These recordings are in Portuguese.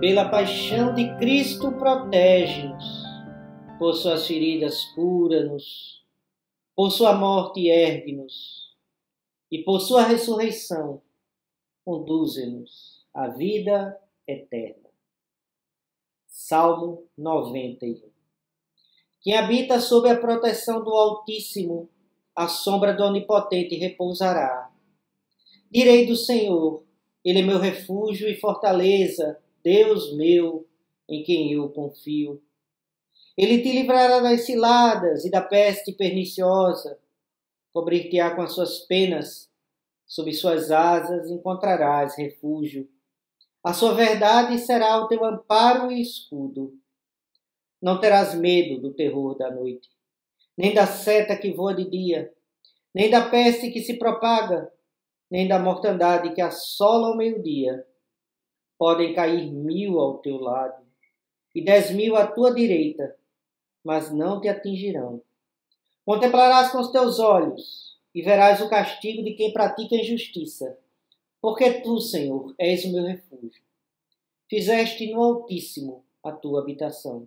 pela paixão de Cristo, protege-nos, por suas feridas, cura-nos, por sua morte, ergue-nos, e por sua ressurreição, conduze-nos à vida eterna. Salmo 91 Quem habita sob a proteção do Altíssimo, a sombra do Onipotente repousará. Direi do Senhor, Ele é meu refúgio e fortaleza, Deus meu, em quem eu confio. Ele te livrará das ciladas e da peste perniciosa, cobrir-te-á com as suas penas, sob suas asas encontrarás refúgio. A sua verdade será o teu amparo e escudo. Não terás medo do terror da noite, nem da seta que voa de dia, nem da peste que se propaga, nem da mortandade que assola ao meio-dia. Podem cair mil ao teu lado e dez mil à tua direita, mas não te atingirão. Contemplarás com os teus olhos e verás o castigo de quem pratica injustiça, porque tu, Senhor, és o meu refúgio. Fizeste no Altíssimo a tua habitação.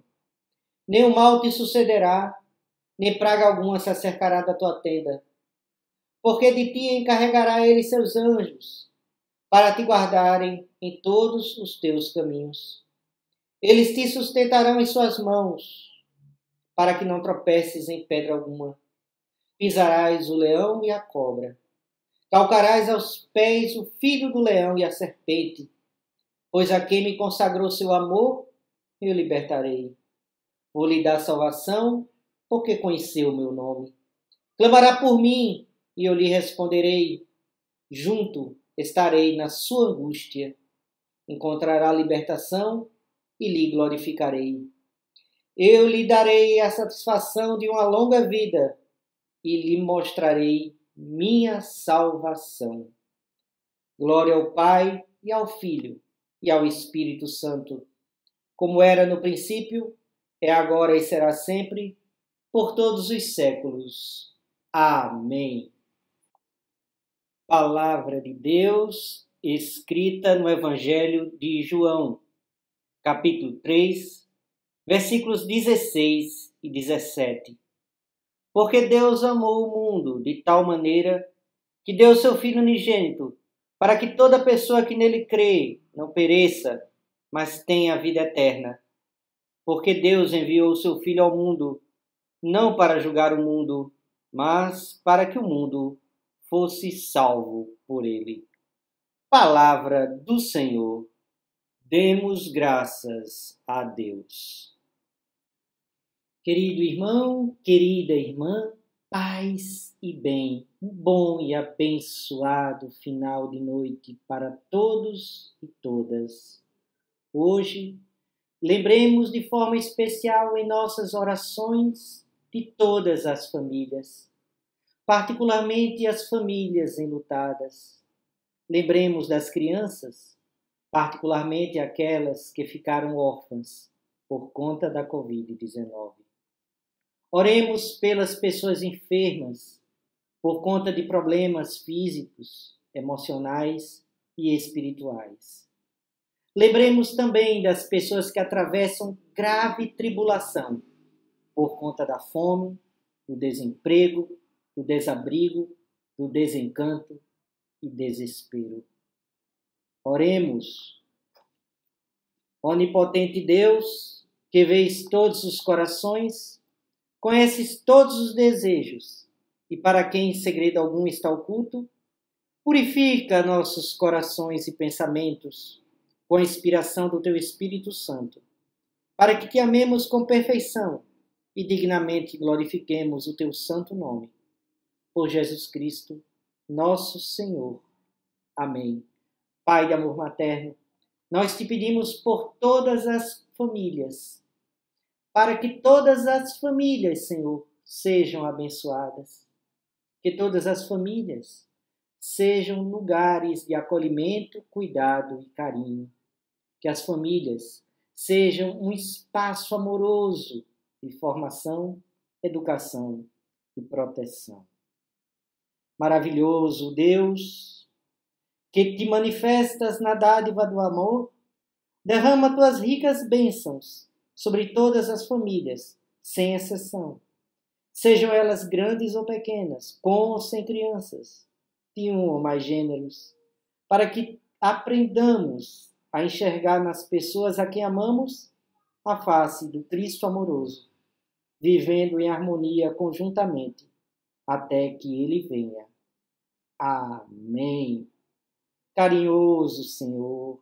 Nem o mal te sucederá, nem praga alguma se acercará da tua tenda, porque de ti encarregará ele seus anjos para te guardarem em todos os teus caminhos. Eles te sustentarão em suas mãos, para que não tropeces em pedra alguma. Pisarás o leão e a cobra. Calcarás aos pés o filho do leão e a serpente, pois a quem me consagrou seu amor, eu libertarei. Vou lhe dar salvação, porque conheceu o meu nome. Clamará por mim, e eu lhe responderei. Junto estarei na sua angústia, encontrará libertação e lhe glorificarei. Eu lhe darei a satisfação de uma longa vida e lhe mostrarei minha salvação. Glória ao Pai e ao Filho e ao Espírito Santo, como era no princípio, é agora e será sempre, por todos os séculos. Amém. Palavra de Deus escrita no Evangelho de João, capítulo 3, versículos 16 e 17. Porque Deus amou o mundo de tal maneira que deu seu Filho unigênito, para que toda pessoa que nele crê não pereça, mas tenha a vida eterna. Porque Deus enviou o seu Filho ao mundo, não para julgar o mundo, mas para que o mundo fosse salvo por ele. Palavra do Senhor. Demos graças a Deus. Querido irmão, querida irmã, paz e bem, um bom e abençoado final de noite para todos e todas. Hoje, lembremos de forma especial em nossas orações de todas as famílias particularmente as famílias enlutadas. Lembremos das crianças, particularmente aquelas que ficaram órfãs por conta da Covid-19. Oremos pelas pessoas enfermas por conta de problemas físicos, emocionais e espirituais. Lembremos também das pessoas que atravessam grave tribulação por conta da fome, do desemprego do desabrigo, do desencanto e desespero. Oremos. Onipotente Deus, que vês todos os corações, conheces todos os desejos, e para quem segredo algum está oculto, purifica nossos corações e pensamentos com a inspiração do teu Espírito Santo, para que te amemos com perfeição e dignamente glorifiquemos o teu santo nome por Jesus Cristo, nosso Senhor. Amém. Pai de amor materno, nós te pedimos por todas as famílias, para que todas as famílias, Senhor, sejam abençoadas. Que todas as famílias sejam lugares de acolhimento, cuidado e carinho. Que as famílias sejam um espaço amoroso de formação, educação e proteção maravilhoso Deus, que te manifestas na dádiva do amor, Derrama tuas ricas bênçãos sobre todas as famílias, sem exceção. Sejam elas grandes ou pequenas, com ou sem crianças, de um ou mais gêneros, para que aprendamos a enxergar nas pessoas a quem amamos a face do Cristo amoroso, vivendo em harmonia conjuntamente, até que ele venha. Amém. Carinhoso Senhor,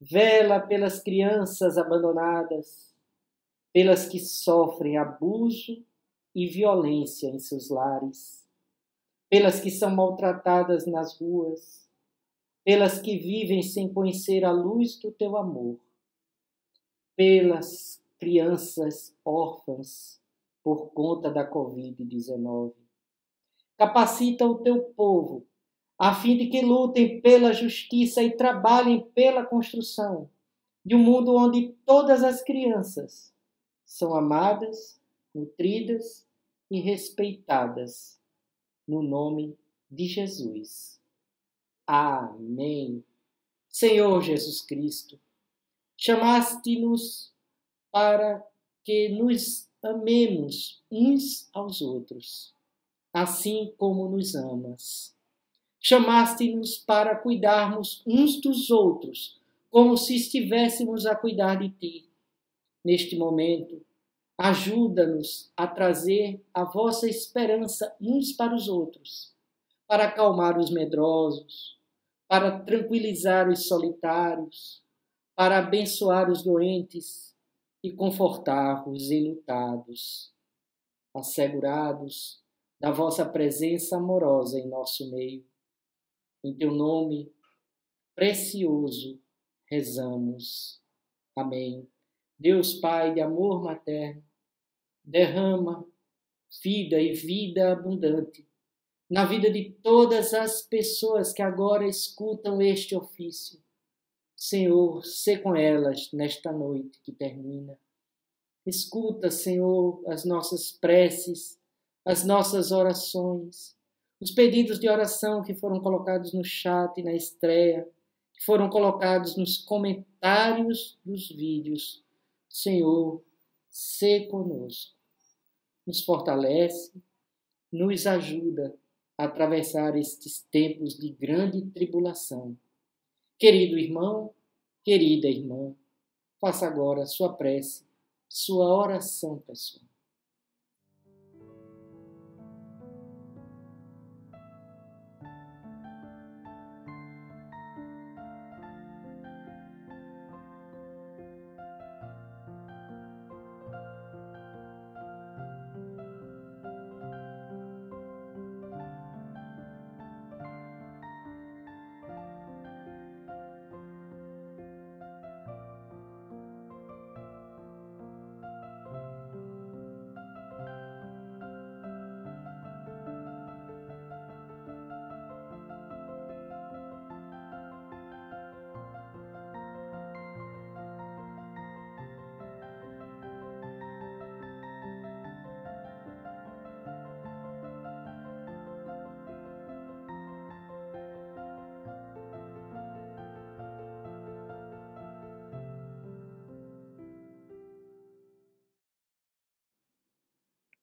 vela pelas crianças abandonadas, pelas que sofrem abuso e violência em seus lares, pelas que são maltratadas nas ruas, pelas que vivem sem conhecer a luz do teu amor, pelas crianças órfãs por conta da Covid-19. Capacita o teu povo a fim de que lutem pela justiça e trabalhem pela construção de um mundo onde todas as crianças são amadas, nutridas e respeitadas no nome de Jesus. Amém. Senhor Jesus Cristo, chamaste-nos para que nos amemos uns aos outros, assim como nos amas. Chamaste-nos para cuidarmos uns dos outros, como se estivéssemos a cuidar de ti. Neste momento, ajuda-nos a trazer a vossa esperança uns para os outros, para acalmar os medrosos, para tranquilizar os solitários, para abençoar os doentes e confortar os enlutados, assegurados da vossa presença amorosa em nosso meio em teu nome precioso rezamos. Amém. Deus Pai de amor materno, derrama vida e vida abundante na vida de todas as pessoas que agora escutam este ofício. Senhor, sê com elas nesta noite que termina. Escuta, Senhor, as nossas preces, as nossas orações os pedidos de oração que foram colocados no chat, na estreia, que foram colocados nos comentários dos vídeos. Senhor, se conosco. Nos fortalece, nos ajuda a atravessar estes tempos de grande tribulação. Querido irmão, querida irmã, faça agora sua prece, sua oração pessoal.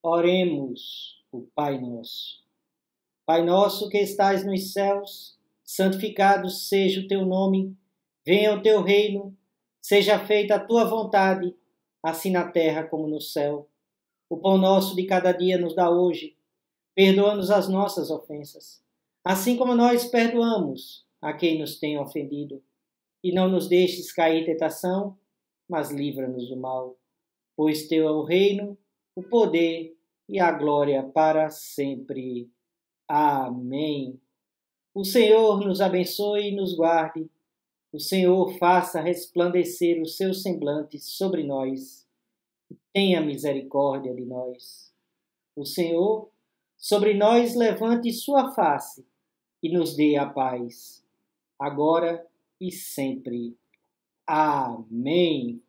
Oremos o Pai Nosso. Pai nosso que estais nos céus, santificado seja o teu nome, venha o teu reino, seja feita a tua vontade, assim na terra como no céu. O pão nosso de cada dia nos dá hoje. Perdoa-nos as nossas ofensas, assim como nós perdoamos a quem nos tem ofendido. E não nos deixes cair em tentação, mas livra-nos do mal. Pois teu é o reino, o poder e a glória para sempre. Amém. O Senhor nos abençoe e nos guarde. O Senhor faça resplandecer o seu semblante sobre nós tenha misericórdia de nós. O Senhor sobre nós levante sua face e nos dê a paz, agora e sempre. Amém.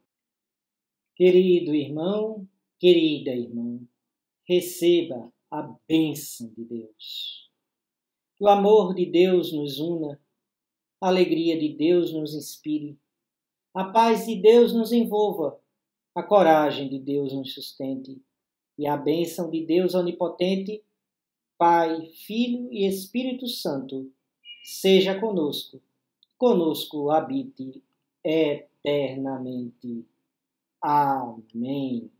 Querido irmão, querida irmã, receba a bênção de Deus. Que o amor de Deus nos una, a alegria de Deus nos inspire, A paz de Deus nos envolva, a coragem de Deus nos sustente e a bênção de Deus onipotente, Pai, Filho e Espírito Santo, seja conosco, conosco habite eternamente. Amém.